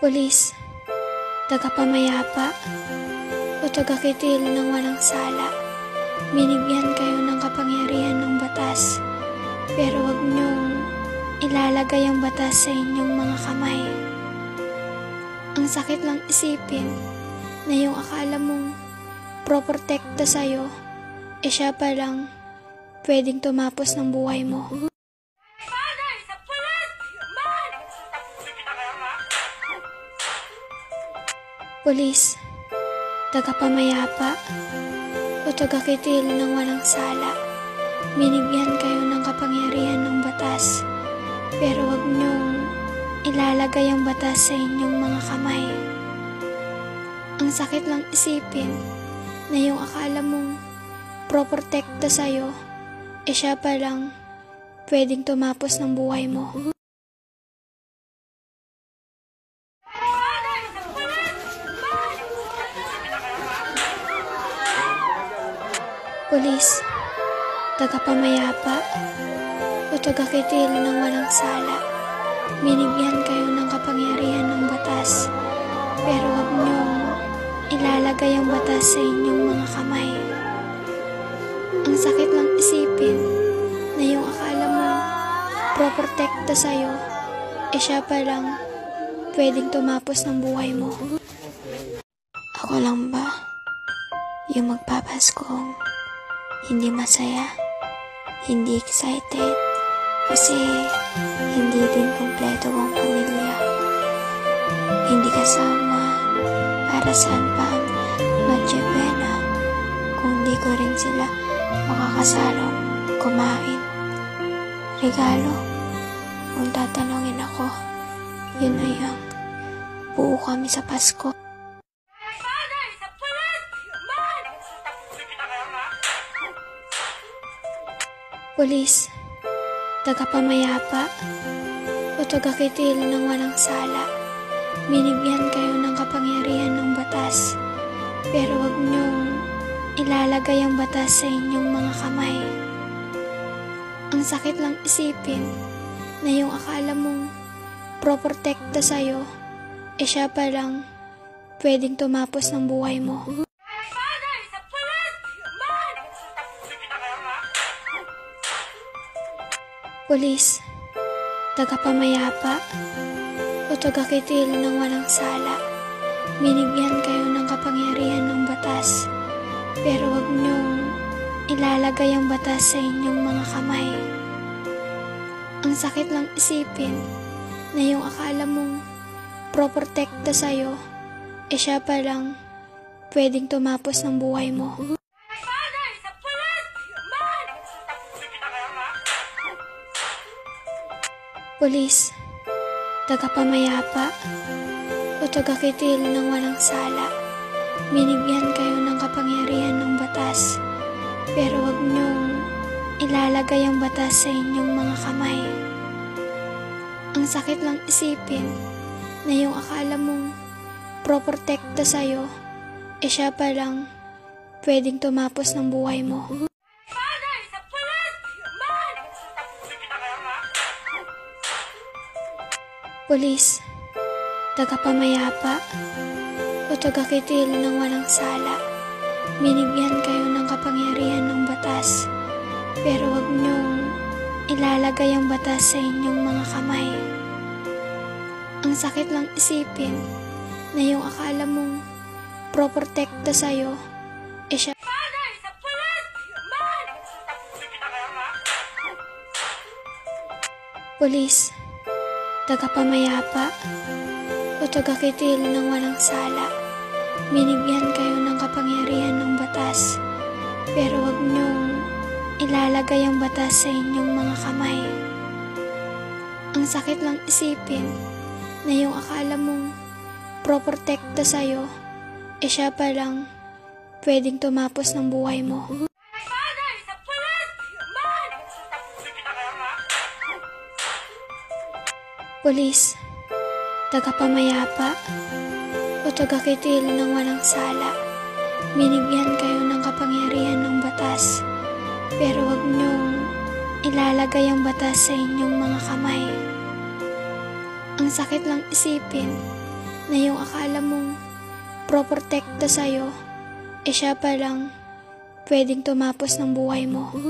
Pulis, tagapamayapa, o tagakitil ng walang sala. Binigyan kayo ng kapangyarihan ng batas, pero wag niyong ilalagay ang batas sa inyong mga kamay. Ang sakit lang isipin na yung akala mong proprotekta sa'yo, eh siya pa lang pwedeng tumapos ng buhay mo. Pulis, tagapamayapa, o tagakitil ng walang sala. Binigyan kayo ng kapangyarihan ng batas, pero wag niyong ilalagay ang batas sa inyong mga kamay. Ang sakit lang isipin na yung akala mong proprotekta sa'yo, eh siya pa lang pwedeng tumapos ng buhay mo. Pulis, tagapamayapa, o tagakitil ng walang sala. Binigyan kayo ng kapangyarihan ng batas, pero wag niyong ilalagay ang batas sa inyong mga kamay. Ang sakit lang isipin na yung akala mo proprotekta sa'yo, eh siya pa lang pwedeng tumapos ng buhay mo. Ako lang ba yung magpapaskong hindi masaya, hindi excited, kasi hindi din kompleto ang pamilya. Hindi kasama para saan pa ang Noche kung di ko rin sila makakasalong kumain. Regalo, kung tatanungin ako, yun ay ang buo kami sa Pasko. Pulis, tagapamayapa, o tagakitil ng walang sala. Binigyan kayo ng kapangyarihan ng batas, pero wag niyong ilalagay ang batas sa inyong mga kamay. Ang sakit lang isipin na yung akala mong proprotekta sa'yo, eh siya pa lang pwedeng tumapos ng buhay mo. Pulis, tagapamayapa, o tagakitil ng walang sala. Binigyan kayo ng kapangyarihan ng batas, pero wag niyong ilalagay ang batas sa inyong mga kamay. Ang sakit lang isipin na yung akala mong proprotekta sa'yo, eh siya pa lang pwedeng tumapos ng buhay mo. Pulis, tagapamayapa, o tagakitil ng walang sala. Binigyan kayo ng kapangyarihan ng batas, pero wag niyong ilalagay ang batas sa inyong mga kamay. Ang sakit lang isipin na yung akala mong proprotekta sa'yo, eh siya pa lang pwedeng tumapos ng buhay mo. Pulis, tagapamayapa, o tagakitil ng walang sala. Binigyan kayo ng kapangyarihan ng batas, pero wag niyong ilalagay ang batas sa inyong mga kamay. Ang sakit lang isipin na yung akala mong proprotekta sa'yo, eh siya Pulis, tagapamayapa, o tagakitil ng walang sala. Binigyan kayo ng kapangyarihan ng batas, pero wag niyong ilalagay ang batas sa inyong mga kamay. Ang sakit lang isipin na yung akala mong proprotekta sa'yo, eh siya pa lang pwedeng tumapos ng buhay mo. Pulis, tagapamayapa, o tagakitil ng walang sala. Binigyan kayo ng kapangyarihan ng batas, pero wag niyong ilalagay ang batas sa inyong mga kamay. Ang sakit lang isipin na yung akala mong proprotekta sa'yo, eh siya pa lang pwedeng tumapos ng buhay mo.